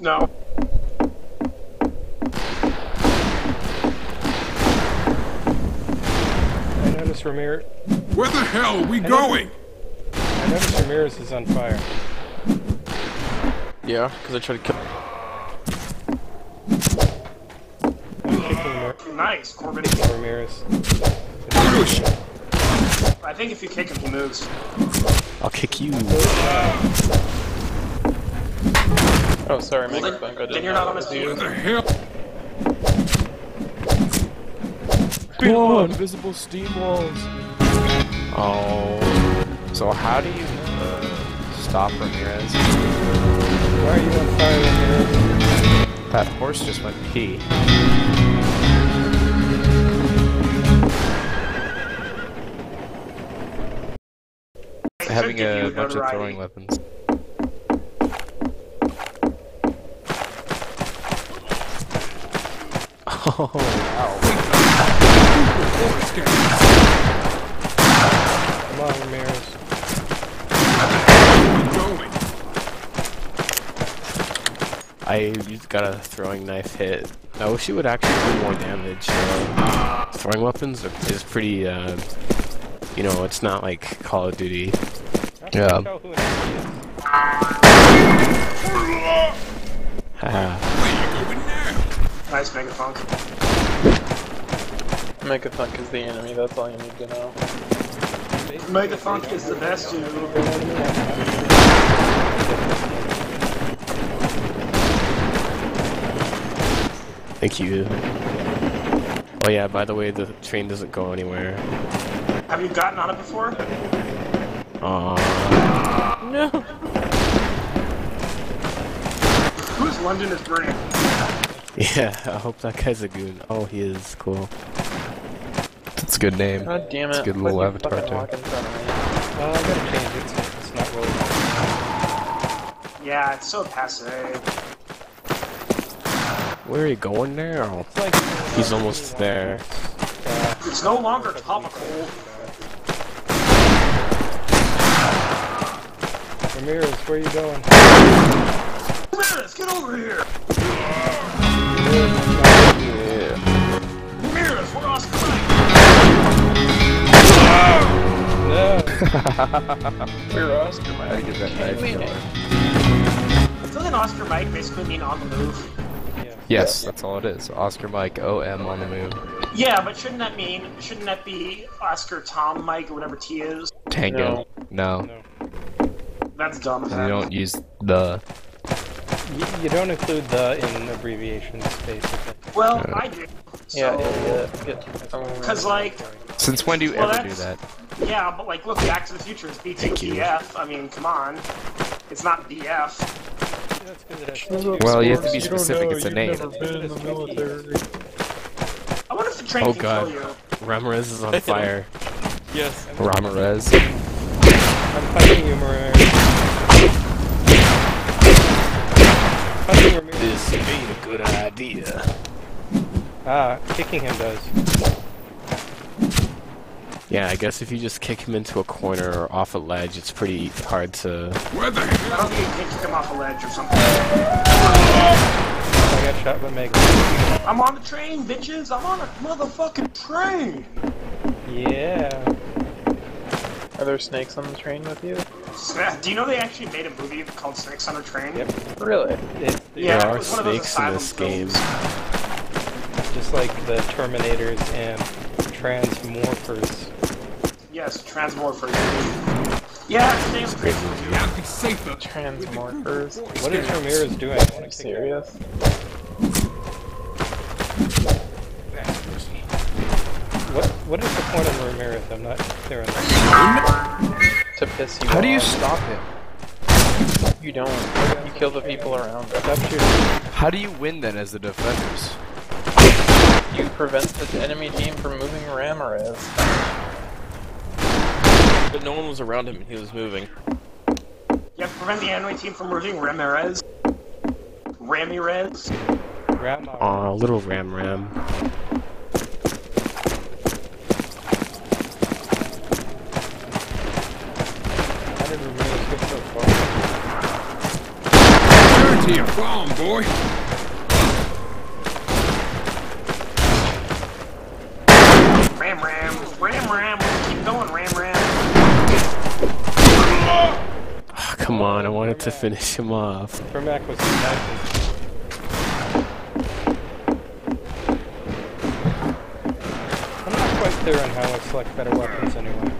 No. I noticed Ramirez. Where the hell are we going? I noticed Ramirez is on fire. Yeah, because I tried to kill. I'm kicking Mar- Nice, Corbin. Ramirez. Push. I think if you kick him, he moves. I'll kick you. Uh, Oh, sorry, Well, Mega then, Funk. Then you're not on that his team. Where the hell? Oh, invisible steam walls. Oh. So how do you uh, stop Ramirez? Why are you on fire, Ramirez? That horse just went pee. Having a bunch of throwing weapons. Oh, wow. Come on, Ramirez. I just got a throwing knife hit. I wish it would actually do more damage. Uh, throwing weapons are, is pretty, uh, you know, it's not like Call of Duty. Yeah. can't Nice, Mega Funk. Mega Funk is the enemy, that's all you need to know. Mega Funk is the best dude. Thank you. Oh yeah, by the way, the train doesn't go anywhere. Have you gotten on it before? Aww. No! Whose London is burning? Yeah, I hope that guy's a goon. Oh, he is. Cool. That's a good name. God damn it. It's a good little avatar too. walk in front of me? Well, I gotta change it so it's not rolling. Yeah, it's so passe. Where are you going now? Like He's almost there. It's no longer topical. Ramirez, where are you going? Ramirez, get over here! Yeah. Ramirez, we're Oscar Mike! No. We're Oscar, I Mike. get that knife Wait a going. Doesn't Oscar Mike basically mean on the move? Yes, that's all it is. Oscar Mike OM on the move. Yeah, but shouldn't that mean, shouldn't that be Oscar Tom Mike or whatever T is? Tango. No. No. That's dumb. You don't use the. You, you don't include the in abbreviations, basically. Well, I do. Yeah, So, yeah, yeah. Get um, Cause like, Since when do you Well, ever do that? yeah, but like, look, Back to the Future is Thank you. BTTF. I mean, come on. It's not BF. That's 'cause it has Well, you have to be specific. It's a name. I wonder if the train Oh, can God. kill you. Ramirez is on fire. Yes. Ramirez. I'm fighting you, Ramirez. Fighting Ramirez. This ain't a good idea. Ah, kicking him does. Yeah, I guess if you just kick him into a corner or off a ledge, it's pretty hard to. Where the I hell? don't think you can kick him off a ledge or something. I got shot by Meg. I'm on the train, bitches! I'm on a motherfucking train! Yeah. Are there snakes on the train with you? Snap. Do you know they actually made a movie called Snakes on a Train? Yep. Really? It, Yeah, there it are was one of those snakes in this asylum game. just like the Terminators and Transmorphers. Yes, Transmorphers. Yeah, it's named Great movie. Gotta be safer. Transmorphers? What is Ramirez doing? I Are wanna you serious? What What is the point of Ramirez? I'm not clear on that. To piss you How do you stop him? You don't. You kill the people around it. Stop shooting. How do you win then as the defenders? You prevent the enemy team from moving Ramirez. But no one was around him and he was moving. You have to prevent the enemy team from moving Ramirez. Ramirez. Grandma. Aw, little Ram Ram. How did Ramirez get so far? here. Bomb, boy. Ram ram, ram ram. Keep going, ram ram. Ah, come on, I wanted to finish him off. Vermac was sniping. I'm not quite clear on how I select better weapons anyway.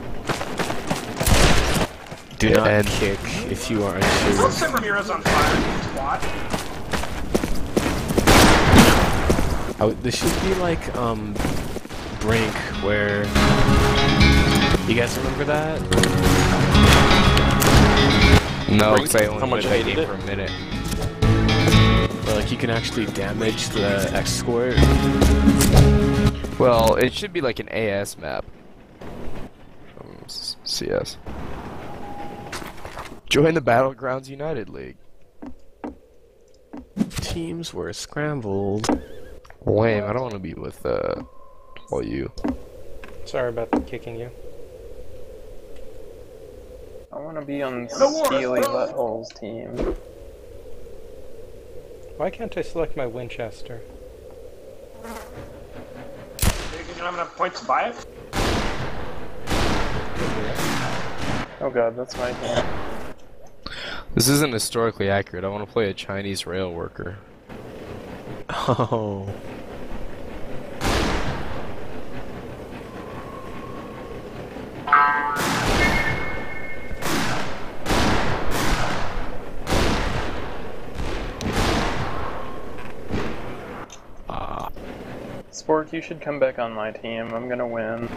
Do not kick if you are Don't unsure. set Ramirez on fire, you twat. Oh, this should be like, um, Brink, where... You guys remember that? No, Brink? because I only How much played I that hated game it? for a minute. Where, like, you can actually damage the escort. Well, it should be like an AS map. Um, CS. Join the Battlegrounds United League. Teams were scrambled. Lame, I don't want to be with, uh, all you. Sorry about kicking you. I want to be on No war, Steely. Butthole's team. Why can't I select my Winchester? You don't have enough points to buy it? Oh god, that's my team. This isn't historically accurate. I want to play a Chinese rail worker. Oh. Ah, Spork, you should come back on my team. I'm gonna win.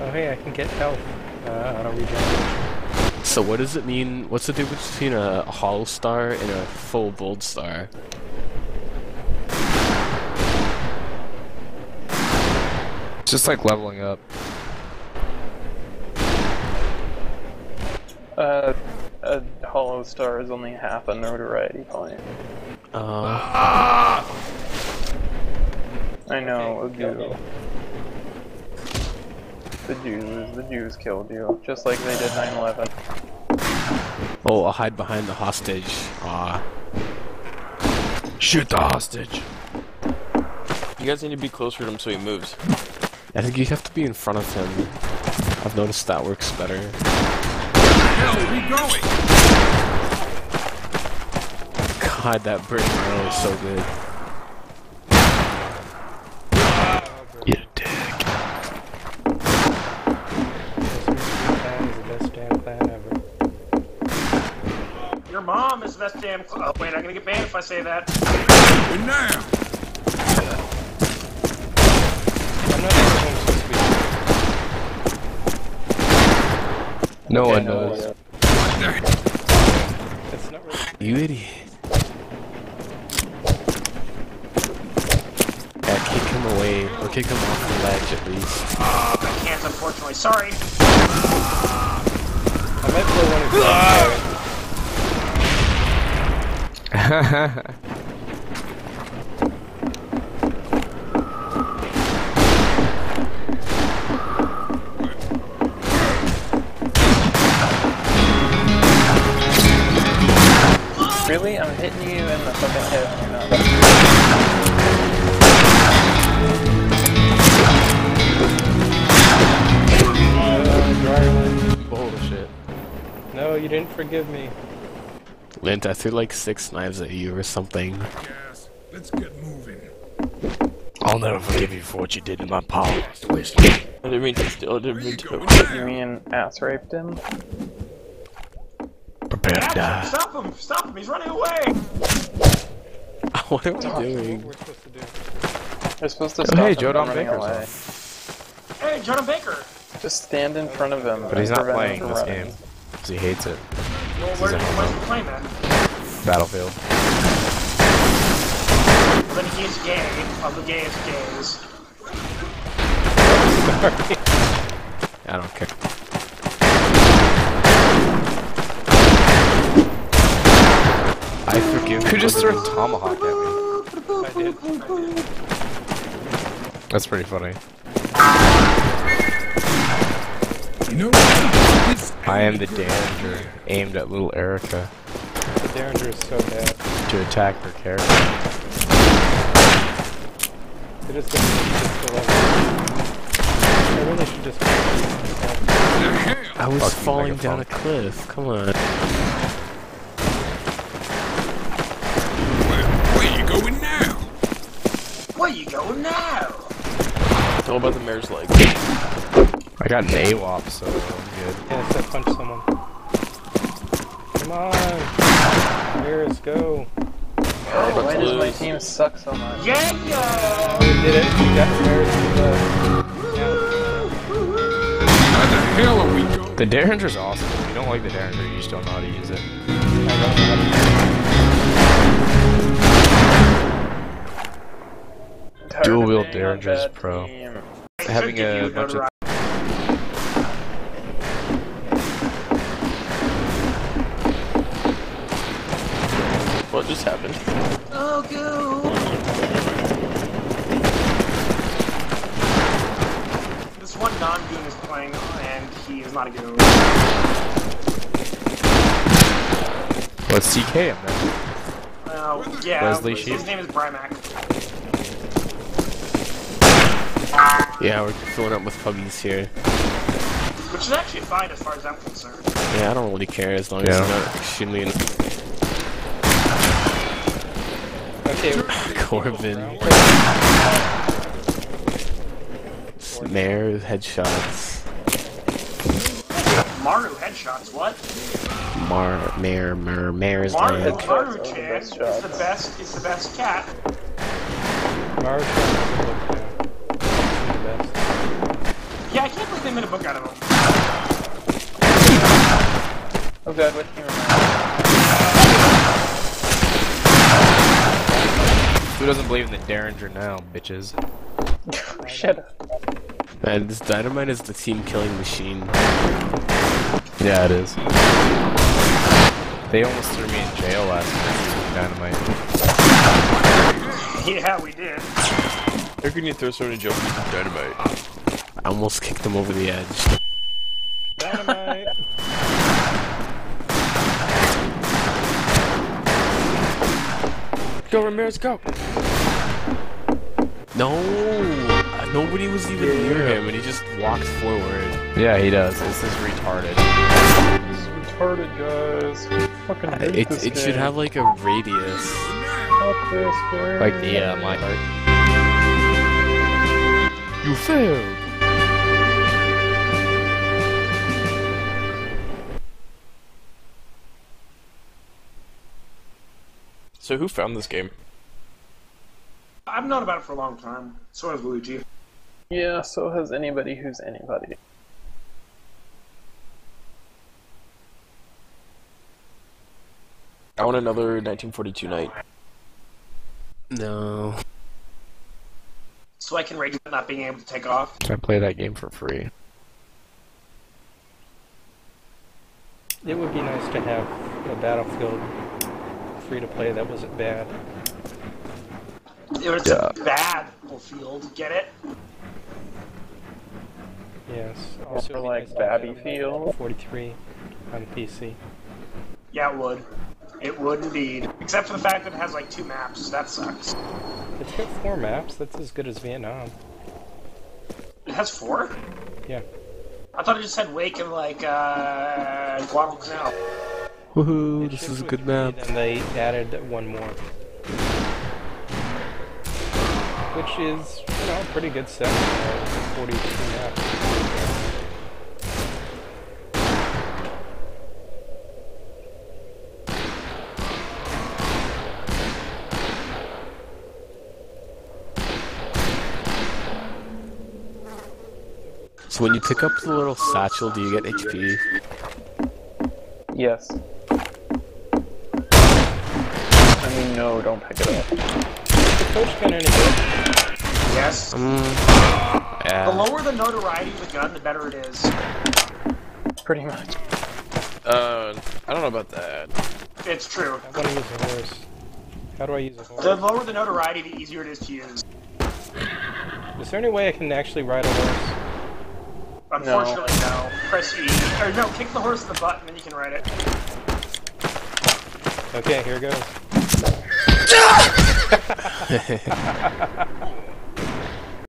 Oh hey, I can get health. Uh, auto regeneration. So what does it mean? What's the difference between a hollow star and a full bold star? It's just like leveling up. Uh, a hollow star is only half a notoriety point. Uh, I know, a killed you. The Jews, the Jews killed you, just like they did 9/11. Oh, I'll hide behind the hostage. Ah, Shoot the hostage. You guys need to be closer to him so he moves. I think you have to be in front of him. I've noticed that works better. Hell, we going? God, that Brit arrow is so good. Best damn. Cl- oh, wait, I'm gonna get banned if I say that. And now. I'm not sure who I'm supposed to be. No Okay, one no, knows. yeah. What the? It's not really. You idiot. Yeah, kick him away, or kick him off the ledge at least. Oh, I can't, unfortunately. Sorry. I might blow one of you up. Ah! Really? I'm hitting you in the fucking head. You're not. Uh, Bullshit. No, you didn't forgive me. Lint, I threw like six knives at you or something. Yes. Let's get moving. I'll never forgive you for what you did to my past. I didn't mean to steal. I didn't mean you to. You mean ass raped him? Prepare to die. Stop him! Stop him! He's running away! what are we What doing? we're supposed to do. You're supposed to Oh, hey, him Joe from running Baker's away. Hey, Jordan Baker! Just stand in front of him. But he's not playing this running. game. Because he hates it. Well, where, where's he playing then? Battlefield. Well, then he's gay. Of the gayest gays. I don't care. I forgive Who just threw a tomahawk at me? I did. That's pretty funny. You know what? This I am the danger aimed at little Erica. The Derringer is so bad. To attack her character. It is the cheapest level. I really should just. I was Fucking falling megaphone. down a cliff. Come on. Where, where you going now? Where you going now? Tell about the mare's leg. I got an AWOP, so I'm good. Yes, I punched someone. Come on! Mirrors, go! Oh, why does my team suck so much? Yeah, yeah. We did it! We got Mirrors to the. How the hell are we going? The Derringer's awesome. If you don't like the Derringer, you just don't know how to use it. Tired Dual of wield being on Derringer's bad pro. team. Having a bunch of notoriety. What just happened? Oh, go. This one non-goon is playing, and he is not a goon. What's CK? I'm not. Oh, yeah. Wesley his Sheep? name is Brymac. Yeah, we're filling up with puppies here. Which is actually fine as far as I'm concerned. Yeah, I don't really care as long Yeah. as you're not shooting me in Okay, Corbin. Mare headshots. Maru headshots, what? Mar, mare, mer, mare's Maru, leg. Headshots Maru are the best is the shots. best, is the best cat. Mars the. Yeah, I can't believe they made a book out of him. Oh god, what team am Who doesn't believe in the Derringer now, bitches? on? Shut up. Man, this dynamite is the team killing machine. Yeah, it is. They almost threw me in jail last night using dynamite. Yeah, we did. How can you throw someone in jail for using dynamite? I almost kicked him over the edge. Dynamite! Go Ramirez, go! No! uh, Nobody was even near him and he just walked forward. Yeah, he does. This is retarded. This is retarded, guys. Fucking hate It, this it should have like a radius. Fuck this game. Like the uh, my heart. You failed. So who found this game? I've known about it for a long time. So has Luigi. Yeah, so has anybody who's anybody. I want another 1942 night. No. So I can rage about not being able to take off. I play that game for free. It would be nice to have a Battlefield free to play that wasn't bad. It was Yeah. a bad field. Get it? Yes. Also, More like nice to Babby Field. 43 on PC. Yeah, it would. It would indeed. Except for the fact that it has like two maps. That sucks. It's got four maps. That's as good as Vietnam. It has four? Yeah. I thought it just had Wake and like uh Guadalcanal. Woohoo, this is a good map. Then they added one more. Which is, you know, a pretty good set. uh, 42 maps. So when you pick up the little satchel, do you get HP? Yes. I mean, no, don't pick it up. The coach gun any good? Yes. Mm, The lower the notoriety of the gun, the better it is. Pretty much. Uh, I don't know about that. It's true. I'm gonna use a horse. How do I use a horse? The lower the notoriety, the easier it is to use. Is there any way I can actually ride a horse? Unfortunately, no. Press E. Or no, kick the horse in the butt and then you can ride it. Okay, here goes.